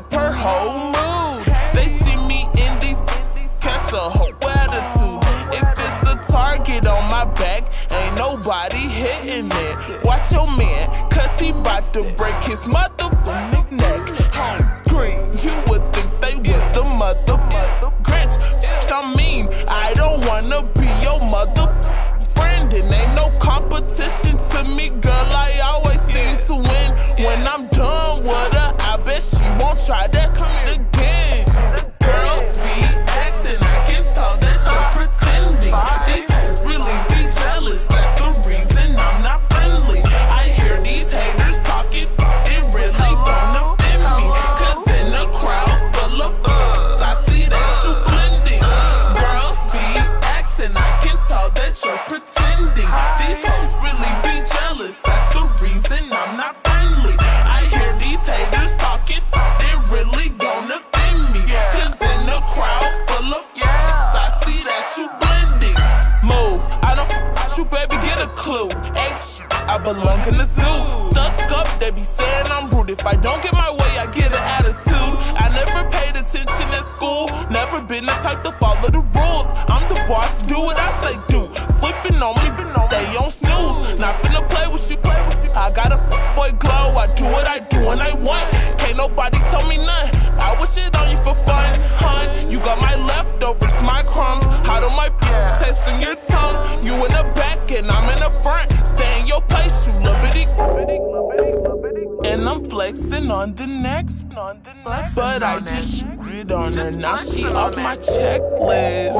up her whole mood. They see me in these, catch a whole attitude. If it's a target on my back, ain't nobody hitting it. Watch your man, cause he bout to break his motherfucking neck. Green, you would think they was the motherfucking belong in the zoo. Stuck up, they be saying I'm rude. If I don't get my way, I get an attitude. I never paid attention in school, never been the type to follow the rules. I'm the boss, do what I say do. Slipping on me, they on snooze. Not finna play with you. I got a boy glow, I do what I do and I want. Can't nobody tell me nothing. I wish it on you for fun, hun. You got my leftovers, my crumbs. How do my tasting your tongue? You in the back and I'm in the front. flexing on the next. But I just read on her. Now she off my checklist.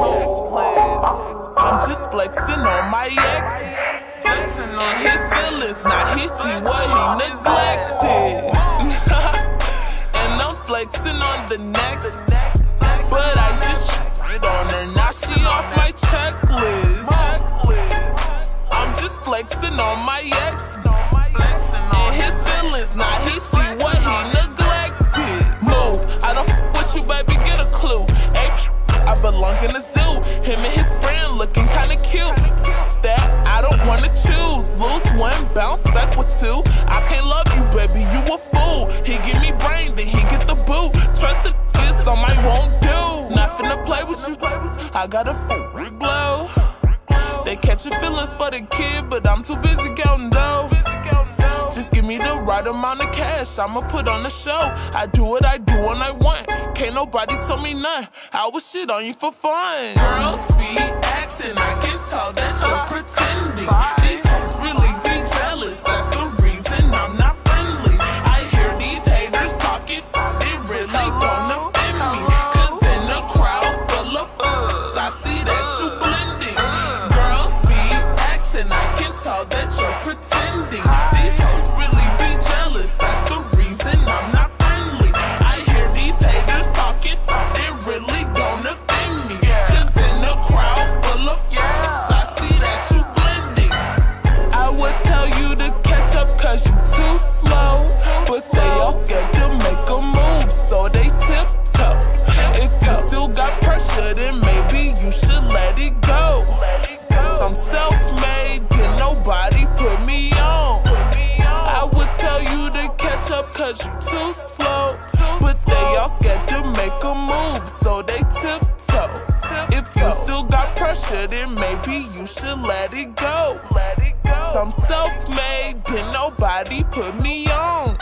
I'm just flexing on my ex. Flexing on his feelings. Now he see what he neglected. and I'm flexing on the next. But I just read on her. Now she off my checklist. I'm just flexing on my ex. In the zoo. Him and his friend looking kinda cute. That I don't wanna choose. Lose one, bounce back with two. I can't love you, baby. You a fool. He give me brain, then he get the boot. Trust the some I won't do. Not finna play with you. I got a freak blow. They catching feelings for the kid, but I'm too busy counting dough. Just give me the right amount of cash, I'ma put on the show. I do what I do when I want. Can't nobody tell me nothing. I will shit on you for fun. Girls be acting, I can tell that you're pretending. These then maybe you should let it go. I'm self made, then nobody put me on.